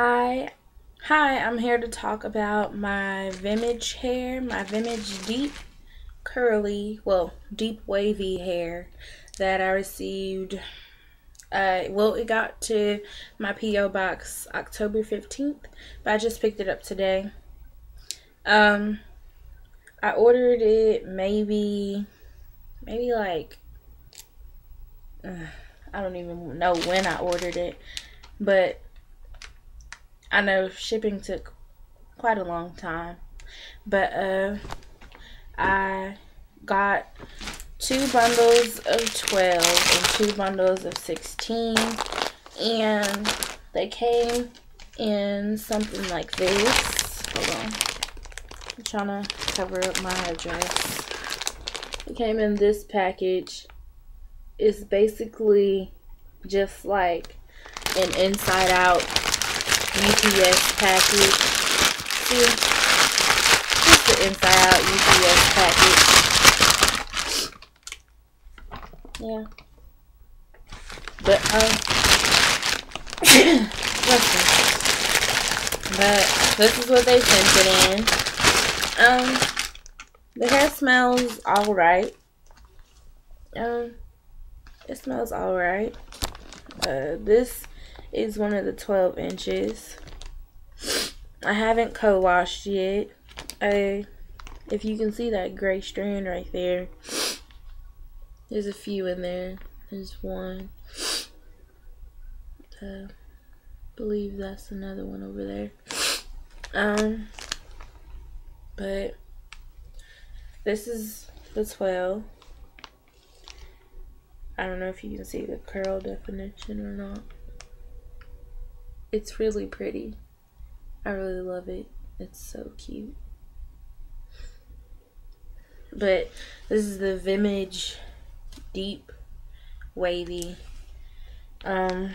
Hi, hi, I'm here to talk about my Vimage hair, my Vimage deep curly, well, deep wavy hair that I received. Uh, well, it got to my P.O. box October 15th, but I just picked it up today. Um, I ordered it maybe, maybe like, uh, I don't even know when I ordered it, but I know shipping took quite a long time, but uh, I got two bundles of 12 and two bundles of 16, and they came in something like this. Hold on. I'm trying to cover up my address. It came in this package. It's basically just like an inside out UPS package. See? Just the inside out UPS package. Yeah. But, um, listen. But this is what they sent it in. Um, the hair smells alright. Um, it smells alright. Uh, this is one of the 12 inches. I haven't co-washed yet. I, if you can see that gray strand right there, there's a few in there. There's one. Uh, believe that's another one over there. Um, but this is the 12. I don't know if you can see the curl definition or not. It's really pretty. I really love it. It's so cute. But this is the Vimage Deep Wavy. Um,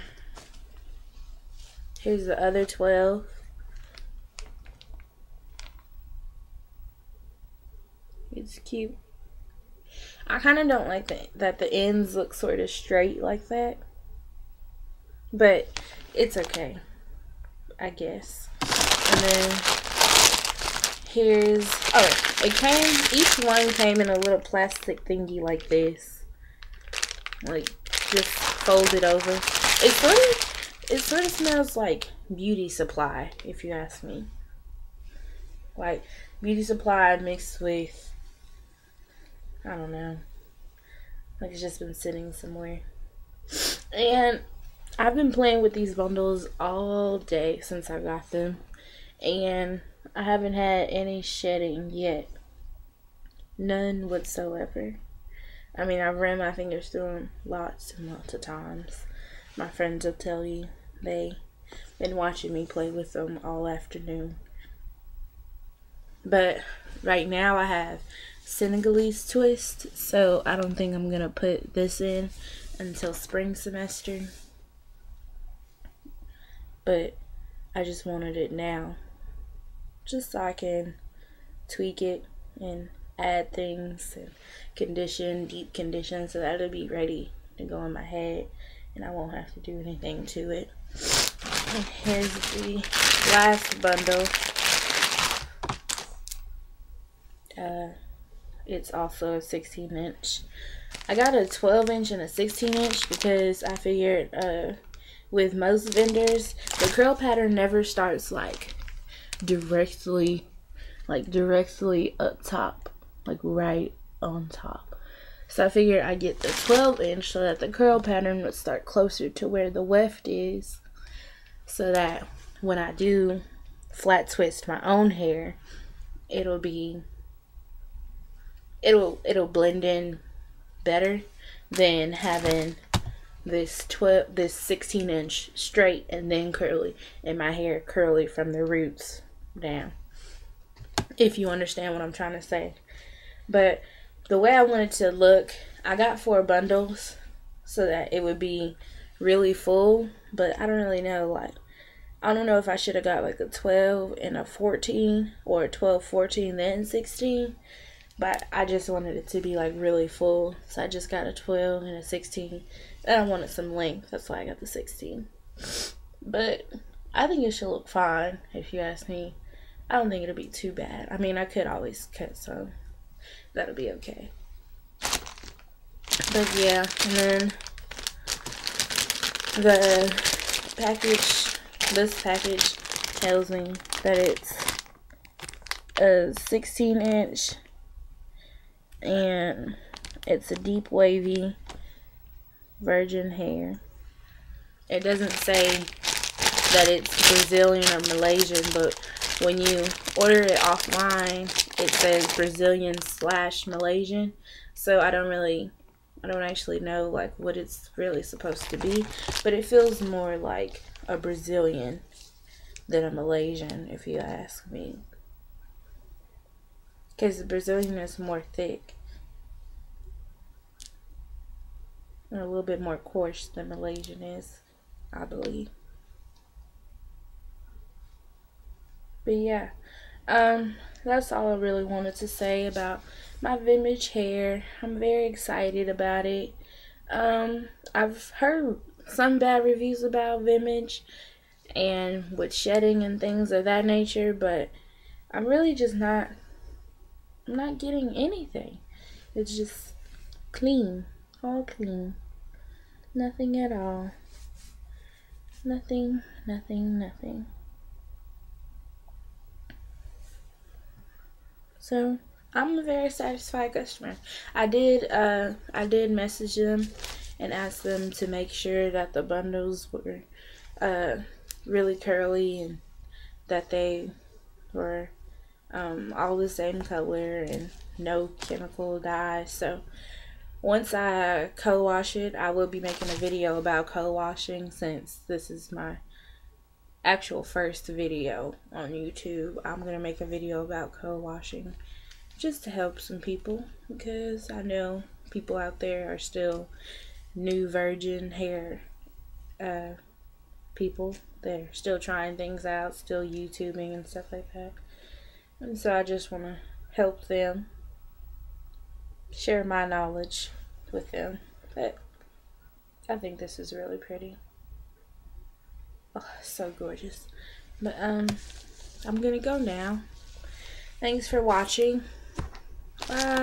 here's the other 12. It's cute. I kind of don't like the, that the ends look sort of straight like that. But it's okay. I guess. And then here's oh it came each one came in a little plastic thingy like this. Like just folded over. It sort of it sort of smells like beauty supply, if you ask me. Like beauty supply mixed with I don't know. Like it's just been sitting somewhere. And I've been playing with these bundles all day since I got them. And I haven't had any shedding yet. None whatsoever. I mean, I've ran my fingers through them lots and lots of times. My friends will tell you they've been watching me play with them all afternoon. But right now I have Senegalese twist, so I don't think I'm gonna put this in until spring semester. But I just wanted it now, just so I can tweak it and add things and condition, deep condition, so that it'll be ready to go in my head and I won't have to do anything to it. Here's the last bundle. Uh, it's also a 16 inch. I got a 12 inch and a 16 inch because I figured uh, with most vendors, the curl pattern never starts like directly, like directly up top, like right on top. So I figured I'd get the 12 inch so that the curl pattern would start closer to where the weft is. So that when I do flat twist my own hair, it'll be it'll it'll blend in better than having this 12 this 16 inch straight and then curly and my hair curly from the roots down if you understand what I'm trying to say. But the way I wanted to look I got four bundles so that it would be really full but I don't really know like I don't know if I should have got like a 12 and a 14 or a 12 14 then 16 but I just wanted it to be like really full. So I just got a 12 and a 16. And I wanted some length. That's why I got the 16. But I think it should look fine if you ask me. I don't think it'll be too bad. I mean, I could always cut some. That'll be okay. But yeah, and then the package, this package tells me that it's a 16 inch and it's a deep wavy virgin hair. It doesn't say that it's Brazilian or Malaysian, but when you order it offline, it says Brazilian slash Malaysian. So I don't really, I don't actually know like what it's really supposed to be, but it feels more like a Brazilian than a Malaysian, if you ask me. Because the Brazilian is more thick. And a little bit more coarse than Malaysian is, I believe. But yeah, um, that's all I really wanted to say about my Vimage hair. I'm very excited about it. Um, I've heard some bad reviews about Vimage and with shedding and things of that nature, but I'm really just not Not getting anything. It's just clean. All clean. Nothing at all. Nothing, nothing, nothing. So I'm a very satisfied customer. I did uh I did message them and ask them to make sure that the bundles were uh really curly and that they were um, all the same color and no chemical dye. So once I co-wash it, I will be making a video about co-washing since this is my actual first video on YouTube. I'm going to make a video about co-washing just to help some people because I know people out there are still new virgin hair uh, people. They're still trying things out, still YouTubing and stuff like that. And so I just want to help them, share my knowledge with them. But I think this is really pretty. Oh, so gorgeous. But um, I'm gonna go now. Thanks for watching. Bye.